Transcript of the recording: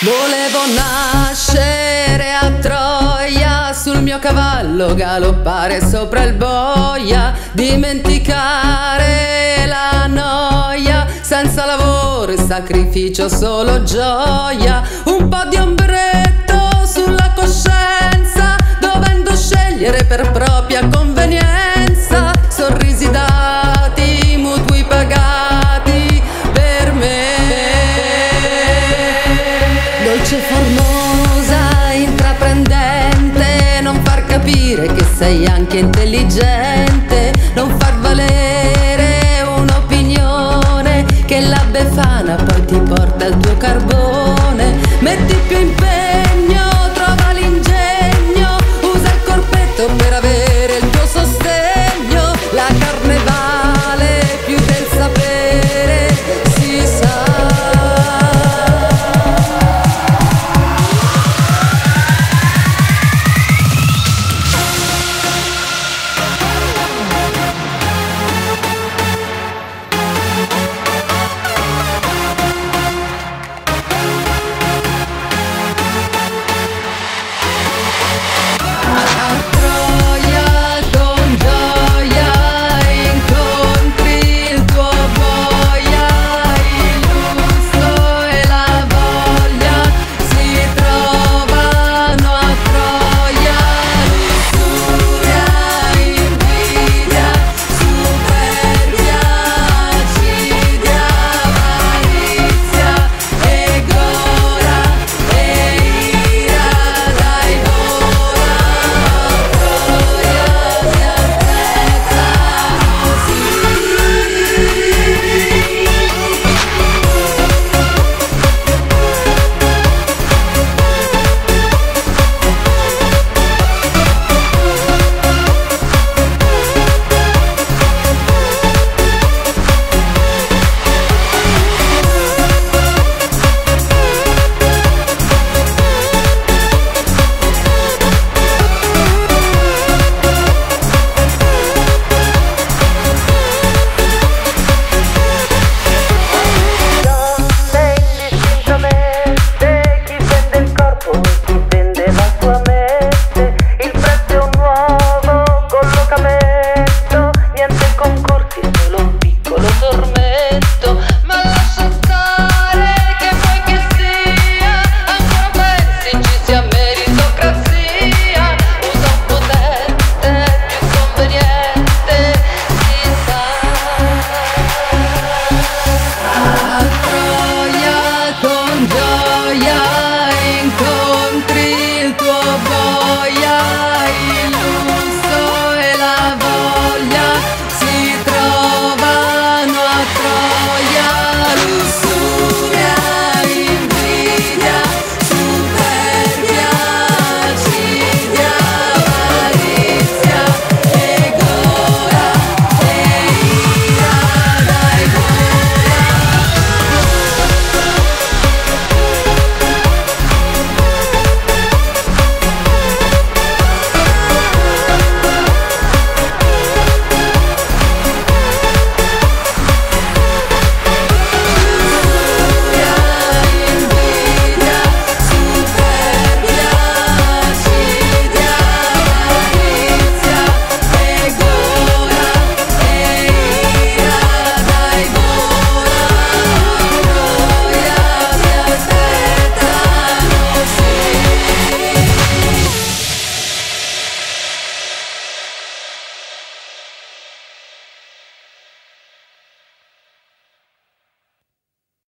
Volevo nascere a Troia sul mio cavallo, galoppare sopra il boia, dimenticare la noia, senza lavoro e sacrificio, solo gioia, un po' di ombretto sulla coscienza, dovendo scegliere per propria convenienza, Dolce formosa, intraprendente, non far capire che sei anche intelligente, non far valere un'opinione che la befana poi ti porta il tuo carbone, metti più impegno